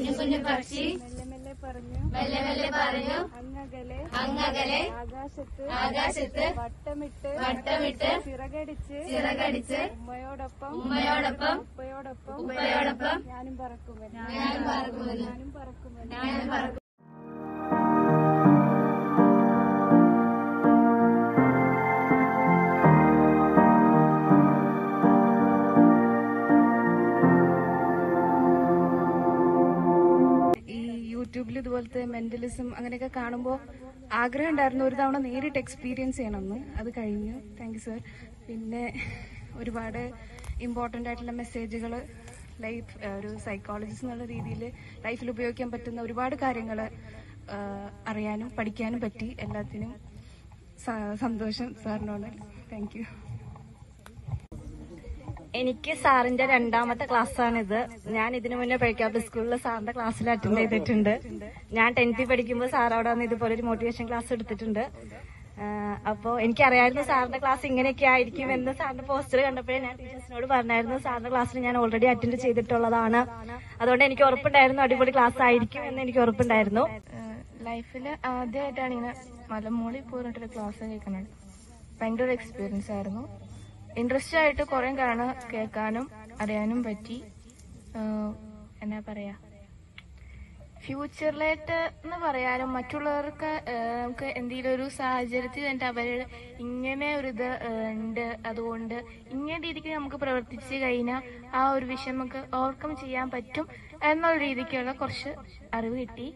പക്ഷി. മെല്ലെ മെല്ലെ പറഞ്ഞു. മെല്ലെ മെല്ലെ പറഞ്ഞു. അങ്ങകലെ. അങ്ങകലെ. ആകാശത്ത്. ആകാശത്ത്. വട്ടമിട്ട്. വട്ടമിട്ട്. ചിറകടിച്ച്. ചിറകടിച്ച്. ഉമ്മയോടൊപ്പം. ഉമ്മയോടൊപ്പം. ഉപ്പയോടൊപ്പം. ഉപ്പയോടൊപ്പം. ഞാനും പറക്കുമെന്ന്. ഞാനും പറക്കുമെന്ന്. ഞാനും പറക്കുമെന്ന്. ഞാനും പറക്കും യൂട്യൂബിൽ ഇതുപോലത്തെ മെന്റലിസം അങ്ങനെയൊക്കെ കാണുമ്പോൾ ആഗ്രഹം ഉണ്ടായിരുന്നു. ഒരു തവണ നേരിട്ട് എക്സ്പീരിയൻസ് ചെയ്യണമെന്ന് അത് കഴിഞ്ഞു. താങ്ക് സർ പിന്നെ ഒരുപാട് ഇമ്പോർട്ടന്റ് ആയിട്ടുള്ള മെസ്സേജുകൾ ലൈഫ് ഒരു സൈക്കോളജിസ്റ്റ് എന്നുള്ള രീതിയിൽ ലൈഫിൽ ഉപയോഗിക്കാൻ പറ്റുന്ന ഒരുപാട് കാര്യങ്ങൾ അറിയാനും പഠിക്കാനും പറ്റി. എല്ലാത്തിനും സന്തോഷം സാറിനോട്. താങ്ക് യു എനിക്ക് സാറിന്റെ രണ്ടാമത്തെ ക്ലാസ്സാണിത്. ഞാൻ ഇതിനു മുന്നേ പഠിക്കാത്ത സ്കൂളിൽ സാറിന്റെ ക്ലാസ്സിൽ അറ്റൻഡ് ചെയ്തിട്ടുണ്ട്. ഞാൻ ടെൻത്തിൽ പഠിക്കുമ്പോൾ സാർ അവിടെ വന്ന് ഇതുപോലെ ഒരു മോട്ടിവേഷൻ ക്ലാസ് എടുത്തിട്ടുണ്ട്. അപ്പോൾ അപ്പോ എനിക്കറിയായിരുന്നു സാറിന്റെ ക്ലാസ് ഇങ്ങനെയൊക്കെ ആയിരിക്കും എന്ന് സാറിന്റെ പോസ്റ്റർ കണ്ടപ്പോഴേ ഞാൻ ടീച്ചേഴ്സിനോട് പറഞ്ഞായിരുന്നു സാറിന്റെ ക്ലാസ്സിൽ ഞാൻ ഓൾറെഡി അറ്റൻഡ് ചെയ്തിട്ടുള്ളതാണ്. അതുകൊണ്ട് എനിക്ക് ഉറപ്പുണ്ടായിരുന്നു അടിപൊളി ക്ലാസ് ആയിരിക്കും എന്ന് എനിക്ക് ഉറപ്പുണ്ടായിരുന്നു. ലൈഫിൽ ആദ്യമായിട്ടാണ് ഇങ്ങനെ മലമൂളി പോയിട്ടൊരു ക്ലാസ് കേൾക്കുന്നത്. ഭയങ്കര എക്സ്പീരിയൻസ് ആയിരുന്നു. ഇൻട്രസ്റ്റ് ആയിട്ട് കുറെ കാണാൻ കേൾക്കാനും അറിയാനും പറ്റി. എന്നാ പറയാ? ഫ്യൂച്ചറിലായിട്ട് എന്ന് പറയാനും മറ്റുള്ളവർക്ക് നമുക്ക് എന്തെങ്കിലും ഒരു സാഹചര്യത്തിൽ തന്നെ അവർ ഇങ്ങനെ ഒരു ഇത് ഉണ്ട്. അതുകൊണ്ട് ഇങ്ങനെ രീതിക്ക് നമുക്ക് പ്രവർത്തിച്ച് കഴിഞ്ഞാൽ ആ ഒരു വിഷയം നമുക്ക് ഓവർകം ചെയ്യാൻ പറ്റും എന്നുള്ള രീതിക്കുള്ള കുറച്ച് അറിവ് കിട്ടി.